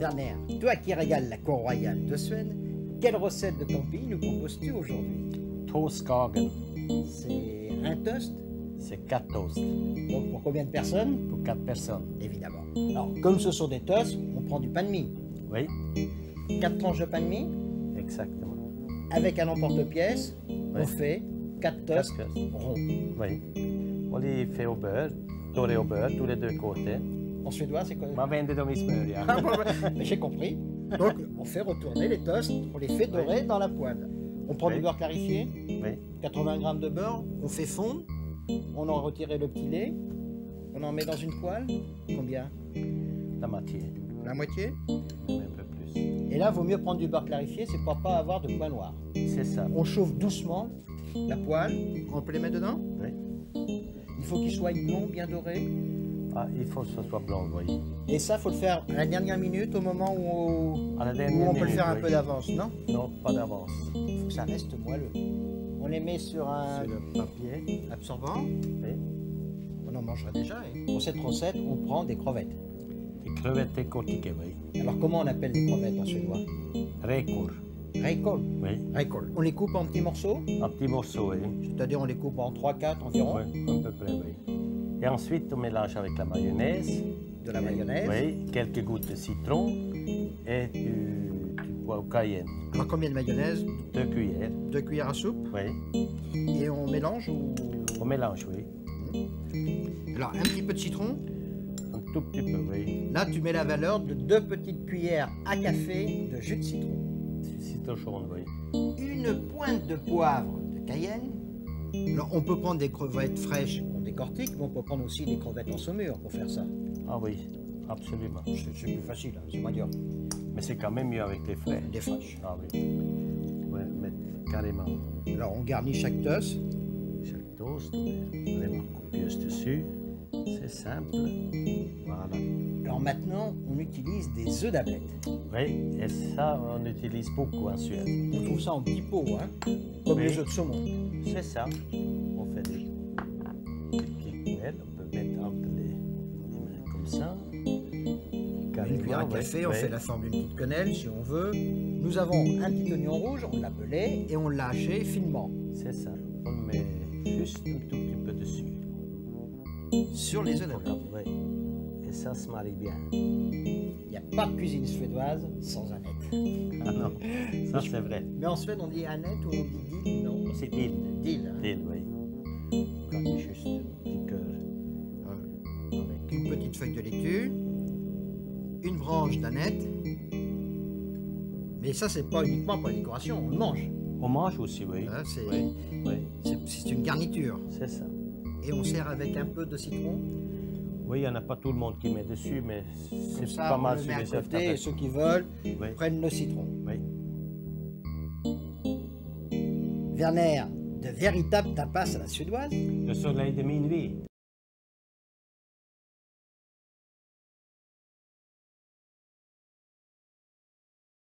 Werner, toi qui régales la cour royale de Suède, quelle recette de ton pays nous proposes-tu aujourd'hui? Toastkagen, C'est un toast, c'est 4 toasts donc pour combien de personnes? Pour 4 personnes. Évidemment. Alors, comme ce sont des toasts, on prend du pain de mie. Oui, 4 tranches de pain de mie, exactement. avec un emporte-pièce, on fait 4 Quatre toasts ronds. Oui. On les fait au beurre, doré au beurre, tous les deux côtés. En suédois, c'est quoi. Ah, mais J'ai compris. Donc, on fait retourner les toasts, on les fait dorer dans la poêle. On prend Oui. du beurre clarifié, Oui, 80 g de beurre, on fait fondre, on en retire le petit lait, on en met dans une poêle. Combien? La moitié, La moitié? Même un peu plus. Et là, vaut mieux prendre du beurre clarifié, c'est pour pas avoir de point noir. C'est ça. On chauffe doucement la poêle, on peut les mettre dedans? Oui. Il faut qu'ils soient blonds, bien dorés. Ah, il faut que ce soit blanc, oui. Et ça, faut le faire à la dernière minute, au moment où, À la où on peut le faire un oui. peu d'avance, non? Non, pas d'avance. Il faut que ça reste moelleux. On les met sur un le papier. absorbant. Oui. On en mangerait déjà. et Pour cette recette, on prend des crevettes. Les crevettes décortiquées, oui. Alors, comment on appelle les crevettes en suédois? Récourt, Reikol. oui. Reikol. On les coupe en petits morceaux, Un petit morceau, oui. c'est-à-dire on les coupe en 3-4 environ, Oui, à peu près, oui. Et ensuite, on mélange avec la mayonnaise. de la mayonnaise. Oui, quelques gouttes de citron et du, du poivre cayenne. Alors, combien de mayonnaise? Deux cuillères, Deux cuillères à soupe? oui. Et on mélange ou... On mélange, oui. Alors, un petit peu de citron. Un tout petit peu, oui. Là, tu mets la valeur de deux petites cuillères à café de jus de citron. Du Citron jaune, oui. Une pointe de poivre de cayenne. Alors, on peut prendre des crevettes fraîches qu'on décortique, mais on peut prendre aussi des crevettes en saumure pour faire ça. Ah oui, absolument. C'est plus facile, hein, c'est moins dur. Mais c'est quand même mieux avec les frais. Des fraîches. Ah oui. Oui, mettre carrément Alors, on garnit chaque toast. chaque toast, vraiment copieuse dessus. C'est simple. Voilà. Alors maintenant, on utilise des œufs d'ablette. Oui, et ça, on utilise beaucoup en Suède. On trouve ça en petits pots, hein, comme Oui. les œufs de saumon. C'est ça. On fait des petites quenelles, on peut mettre entre les, les mains comme ça. Une cuillère à café, on fait la forme d'une petite quenelle si on veut. Nous avons un petit oignon rouge, on l'a pelé et on l'a haché finement C'est ça. On met juste un tout petit peu dessus. sur les œufs d'ablette. Et ça se marie bien. Il n'y a pas de cuisine suédoise sans Annette. Ah non, ça c'est vrai. Mais en Suède, on dit Annette ou on dit Dill Non, C'est dill. Dill. hein. Dill, oui. Quand juste cœur avec Une petite feuille de laitue, une branche d'Annette. Mais ça, c'est pas uniquement pour la décoration, on le mange. On mange aussi, oui. Hein, c'est Oui, oui, c'est- c'est une garniture. c'est ça. Et on sert avec un peu de citron. Oui, il n'y en a pas tout le monde qui met dessus, mais c'est pas on mal le sur met les côté et ceux qui veulent Oui, prennent le citron. oui. Werner, de véritables tapas à la suédoise Le soleil de minuit.